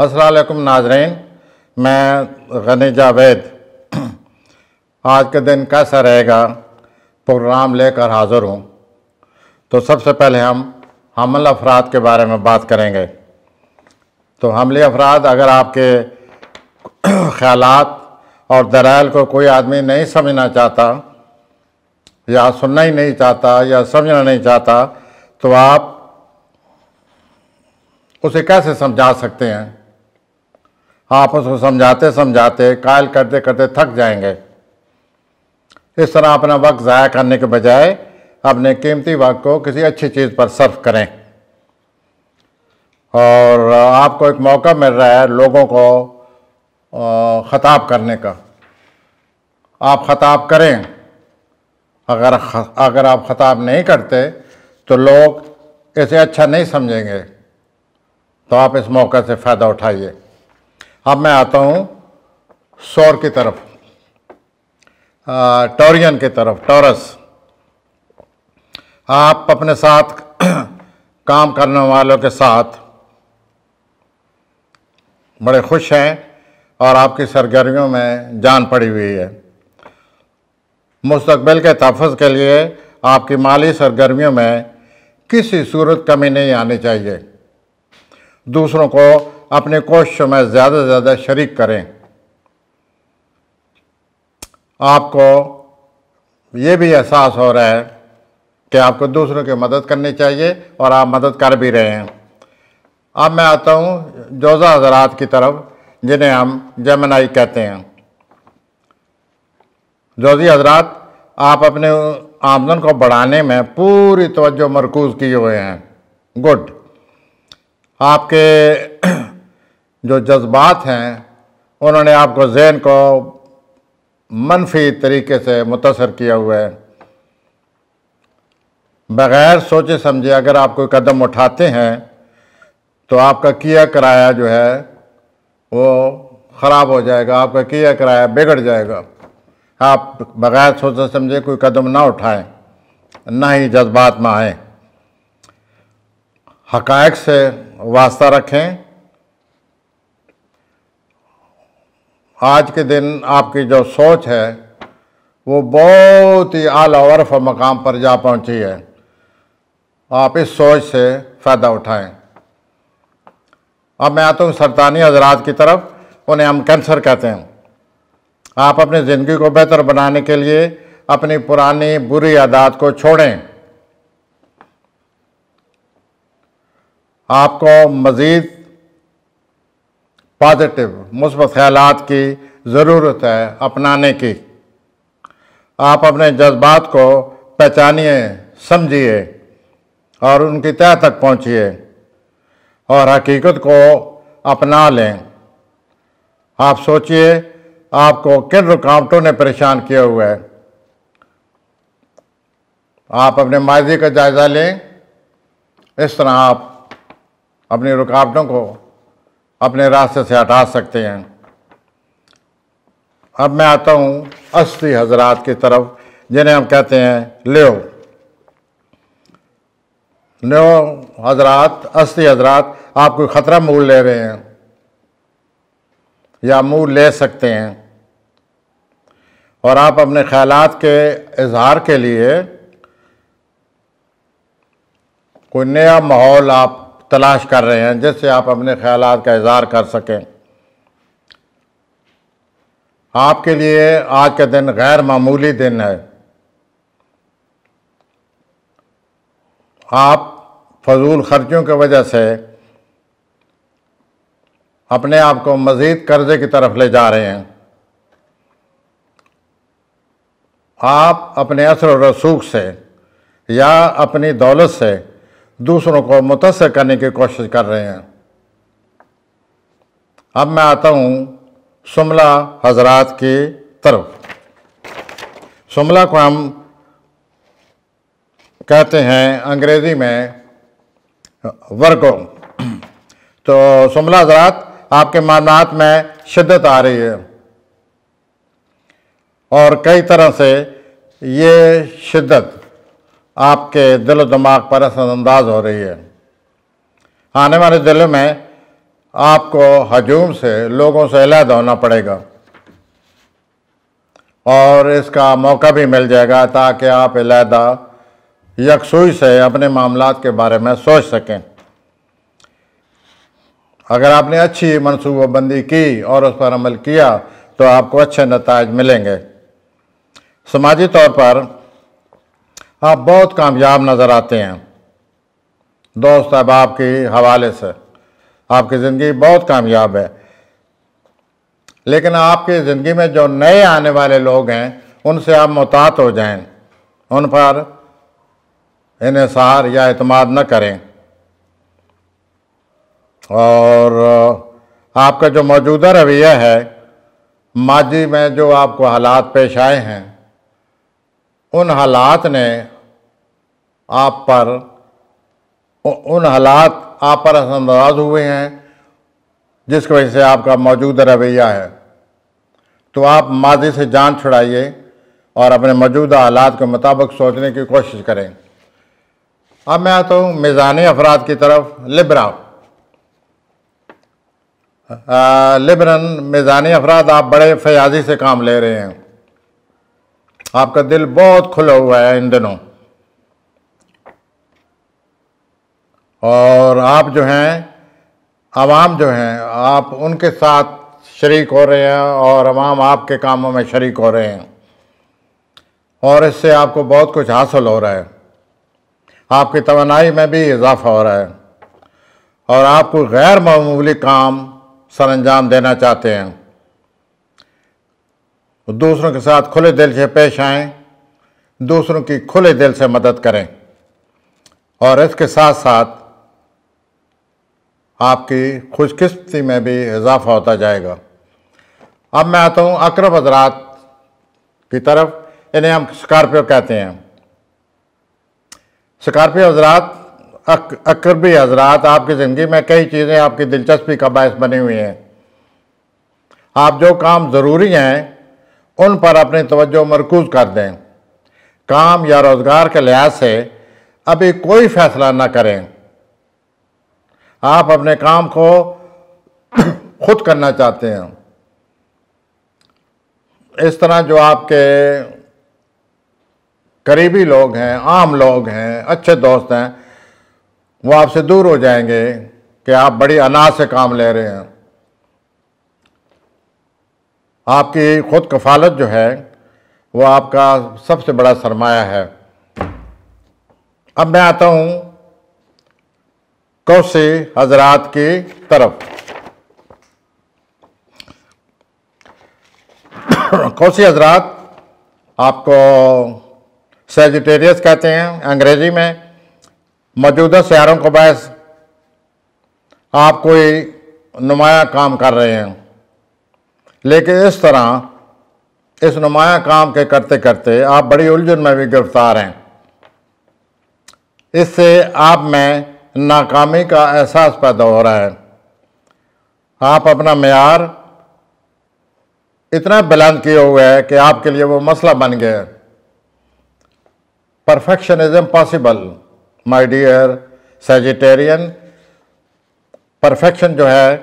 असलकुम नाजरीन, मैं गनी जावेद आज के दिन कैसा रहेगा? प्रोग्राम लेकर हाज़िर हूँ। तो सबसे पहले हम हमल अफराद के बारे में बात करेंगे। तो हमले अफराद, अगर आपके ख्यालात और दलाल को कोई आदमी नहीं समझना चाहता, या सुनना ही नहीं चाहता, या समझना नहीं चाहता तो आप उसे कैसे समझा सकते हैं? आप उसको समझाते समझाते, कायल करते करते थक जाएँगे। इस तरह अपना वक्त ज़ाया करने के बजाय अपने कीमती वक्त को किसी अच्छी चीज़ पर सर्व करें। और आपको एक मौका मिल रहा है लोगों को ख़ताब करने का। आप ख़ताब करें। अगर अगर आप ख़ताब नहीं करते तो लोग इसे अच्छा नहीं समझेंगे। तो आप इस मौके से फ़ायदा उठाइए। अब मैं आता हूँ सौर की तरफ़ टोरियन की तरफ़, टॉरस। आप अपने साथ काम करने वालों के साथ बड़े खुश हैं और आपकी सरगर्मियों में जान पड़ी हुई है। मुस्तबिल के तहफ़ के लिए आपकी माली सरगर्मियों में किसी सूरत कमी नहीं आनी चाहिए। दूसरों को अपनी कोशिशों में ज़्यादा से ज़्यादा शरीक करें। आपको ये भी एहसास हो रहा है कि आपको दूसरों की मदद करनी चाहिए और आप मदद कर भी रहे हैं। अब मैं आता हूँ जोज़ा हजरात की तरफ़, जिन्हें हम जमनाई कहते हैं। जोजी हजरात, आप अपने आमदन को बढ़ाने में पूरी तवज्जो मरकूज़ किए हुए हैं। गुड। आपके जो जज्बात हैं, उन्होंने आपको जहन को मनफी तरीके से मुतासर किया हुआ है। बग़ैर सोचे समझे अगर आप कोई कदम उठाते हैं तो आपका किया कराया जो है, वो ख़राब हो जाएगा, आपका किया कराया बिगड़ जाएगा। आप बग़ैर सोचे समझे कोई कदम ना उठाएँ, ना ही जज्बात में आएँ। हकायक से वास्ता रखें आज के दिन आपकी जो सोच है, वो बहुत ही आला वर्फ मकाम पर जा पहुँची है। आप इस सोच से फ़ायदा उठाएँ। अब मैं आता हूँ सरतानी हजरात की तरफ़, उन्हें हम कैंसर कहते हैं। आप अपनी ज़िंदगी को बेहतर बनाने के लिए अपनी पुरानी बुरी आदात को छोड़ें। आपको मज़ीद पॉजिटिव, मुस्बत ख्याल की ज़रूरत है अपनाने की। आप अपने जज्बात को पहचानिए, समझिए और उनकी तय तक पहुँचिए और हकीकत को अपना लें। आप सोचिए, आपको किन रुकावटों ने परेशान किया हुआ है। आप अपने माजी का जायज़ा लें। इस तरह आप अपनी रुकावटों को अपने रास्ते से हटा सकते हैं। अब मैं आता हूँ असली हजरात की तरफ़, जिन्हें हम कहते हैं लियो लियो हजरात असली हजरात, आप कोई ख़तरा मूल ले रहे हैं या मूल ले सकते हैं। और आप अपने ख्यालात के इजहार के लिए कोई नया माहौल आप तलाश कर रहे हैं, जिससे आप अपने ख्याल का इजहार कर सकें। आपके लिए आज का दिन गैर मामूली दिन है। आप फजूल खर्चों की वजह से अपने आप को मज़ीद कर्ज़े की तरफ़ ले जा रहे हैं। आप अपने असर और रसूख से या अपनी दौलत से दूसरों को मुतासर करने की कोशिश कर रहे हैं। अब मैं आता हूँ शुमला हजरात की तरफ़। शुमला को हम कहते हैं अंग्रेज़ी में वर्गो। तो शुमला हजरात, आपके मामलात में शिद्दत आ रही है। और कई तरह से ये शिद्दत आपके दिल दिमाग पर असरअंदाज हो रही है। आने वाले दिलों में आपको हजूम से, लोगों से अलहदा होना पड़ेगा। और इसका मौका भी मिल जाएगा ताकि आप अलहदा, यकसुई से अपने मामला के बारे में सोच सकें। अगर आपने अच्छी मनसूबाबंदी की और उस पर अमल किया तो आपको अच्छे नतज मिलेंगे। समाजी तौर पर आप बहुत कामयाब नज़र आते हैं। दोस्त अहबाब के हवाले से आपकी ज़िंदगी बहुत कामयाब है। लेकिन आपकी ज़िंदगी में जो नए आने वाले लोग हैं, उनसे आप मुतात हो जाएँ। उन पर इसार या अतमाद न करें। और आपका जो मौजूदा रवैया है, माजी में जो आपको हालात पेश आए हैं, उन हालात ने आप पर उन हालात आप पर असंदाज हुए हैं, जिसकी वजह से आपका मौजूदा रवैया है। तो आप माजी से जान छुड़ाइए और अपने मौजूदा हालात के मुताबिक सोचने की कोशिश करें। अब मैं आता हूँ मिज़ानी अफराद की तरफ़ लिब्रा लिबरन मिज़ानी अफराद, आप बड़े फयाजी से काम ले रहे हैं। आपका दिल बहुत खुला हुआ है इन दिनों। और आप जो हैं, आवाम जो हैं, आप उनके साथ शरीक हो रहे हैं और आवाम आपके कामों में शरीक हो रहे हैं। और इससे आपको बहुत कुछ हासिल हो रहा है। आपकी तोानाई में भी इजाफा हो रहा है। और आपको गैर मामूली काम सर अंजाम देना चाहते हैं। दूसरों के साथ खुले दिल से पेश आएँ, दूसरों की खुले दिल से मदद करें। और इसके साथ साथ आपकी खुशकिस्मती में भी इजाफा होता जाएगा। अब मैं आता हूँ अकरब हजरात की तरफ़। इन्हें हम स्कॉर्पियो कहते हैं। स्कॉर्पियो हजरात अक, अकरबी हजरात आपकी ज़िंदगी में कई चीज़ें आपकी दिलचस्पी का बायस बनी हुई हैं। आप जो काम ज़रूरी हैं उन पर अपनी तवज्जो मरकूज कर दें। काम या रोज़गार के लिहाज से अभी कोई फैसला ना करें। आप अपने काम को खुद करना चाहते हैं। इस तरह जो आपके करीबी लोग हैं, आम लोग हैं, अच्छे दोस्त हैं, वो आपसे दूर हो जाएँगे कि आप बड़ी अनाज से काम ले रहे हैं। आपकी खुद कफालत जो है, वो आपका सबसे बड़ा सरमाया है। अब मैं आता हूँ कौसे हजरात की तरफ़। कौसी हजरात, आपको सेजिटेरियस कहते हैं, अंग्रेज़ी में। मौजूदा सैारों को बहस, आप कोई नुमाया काम कर रहे हैं। लेकिन इस तरह, इस नुमाया काम के करते करते आप बड़ी उलझन में भी गिरफ़्तार हैं। इससे आप में नाकामी का एहसास पैदा हो रहा है। आप अपना मैार इतना बुलंद किए हुए है कि आपके लिए वो मसला बन गया perfection is impossible my dear Sagittarian perfection जो है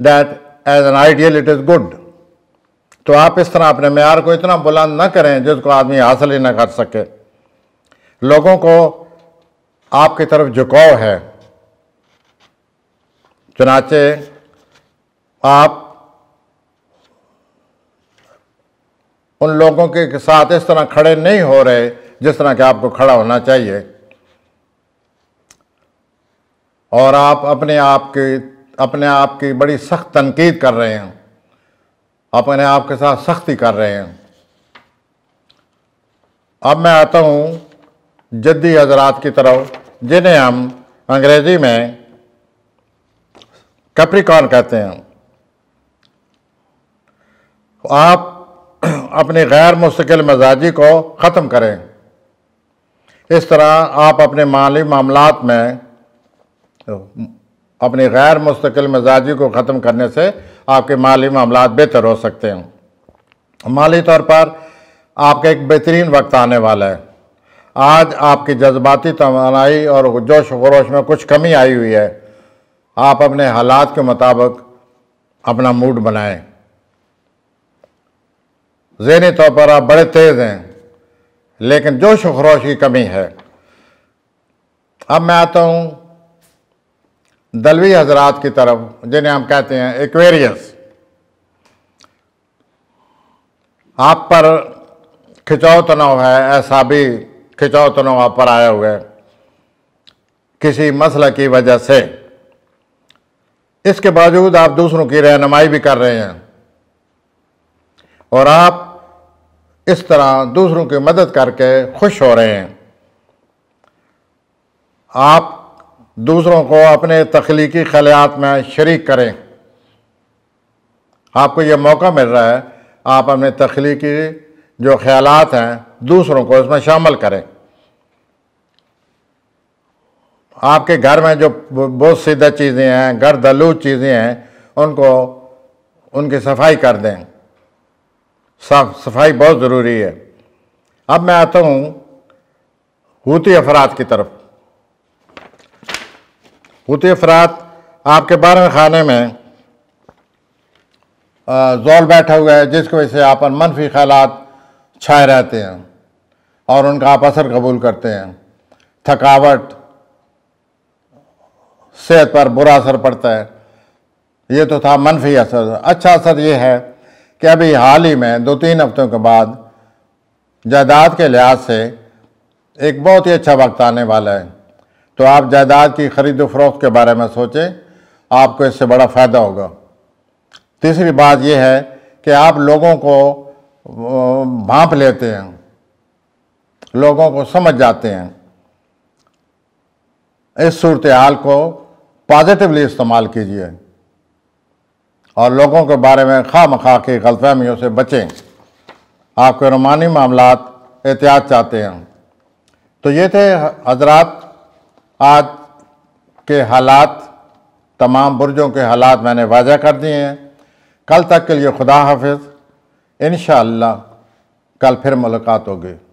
that as an ideal it is good तो आप इस तरह अपने मैार को इतना बुलंद ना करें जिसको आदमी हासिल ही ना कर सके। लोगों को आपकी तरफ़ झुकाव है। चुनाचे आप उन लोगों के साथ इस तरह खड़े नहीं हो रहे, जिस तरह के आपको खड़ा होना चाहिए। और आप अपने आप की, अपने आप की बड़ी सख्त तनकीद कर रहे हैं। अपने आप के साथ सख्ती कर रहे हैं। अब मैं आता हूँ जद्दी हजरात की तरफ़, जिन्हें हम अंग्रेज़ी में कैप्रिकॉन कहते हैं आप अपने गैर मुस्तकिल मजाजी को ख़त्म करें। इस तरह आप अपने माली मामलात में अपनी गैर मुस्तकिल मिजाजी को ख़त्म करने से आपके माली मामला बेहतर हो सकते हैं। माली तौर पर आपका एक बेहतरीन वक्त आने वाला है। आज आपकी जज्बाती तोानाई और जोश खरोश में कुछ कमी आई हुई है। आप अपने हालात के मुताबिक अपना मूड बनाएँ। जहनी तौर पर आप बड़े तेज़ हैं, लेकिन जोश खरोश की कमी है। अब मैं आता हूँ दलवी हजरात की तरफ़, जिन्हें हम कहते हैं एक्वेरियस। आप पर खिंचाव तनाव है, ऐसा भी खिंचाव तनाव आप पर आया हुआ है, किसी मसला की वजह से। इसके बावजूद आप दूसरों की रहनुमाई भी कर रहे हैं। और आप इस तरह दूसरों की मदद करके खुश हो रहे हैं। आप दूसरों को अपने तख्लीकी ख्याल में शरीक करें। आपको यह मौका मिल रहा है, आप अपने तख्लीकी जो ख्याल हैं, दूसरों को इसमें शामिल करें। आपके घर में जो बहुत सीधा चीज़ें हैं, घर दलूद चीज़ें हैं, उनको, उनकी सफ़ाई कर दें। साफ़ सफ़ाई बहुत ज़रूरी है। अब मैं आता हूँ हूती अफराद की तरफ़। हूती अफराद आपके बारहवें खाने में जोल बैठा हुआ है, जिसकी वजह से आप मनफी ख्याल छाए रहते हैं और उनका आप असर कबूल करते हैं। थकावट सेहत पर बुरा असर पड़ता है। ये तो था मनफी असर। अच्छा असर ये है कि अभी हाल ही में दो तीन हफ्तों के बाद जायदाद के लिहाज से एक बहुत ही अच्छा वक्त आने वाला है। तो आप जायदाद की ख़रीद फरोख्त के बारे में सोचें, आपको इससे बड़ा फ़ायदा होगा। तीसरी बात यह है कि आप लोगों को भांप लेते हैं। लोगों को समझ जाते हैं। इस सूरत हाल को पॉजिटिवली इस्तेमाल कीजिए। और लोगों के बारे में खा मखा की गलतफहमियों से बचें। आपके रोमानी मामला एहतियात चाहते हैं। तो ये थे हजरात। आज के हालात, तमाम बुरजों के हालात मैंने वाजह कर दिए हैं। कल तक के लिए खुदा हाफिज़। इन कल फिर मुलाकात होगी।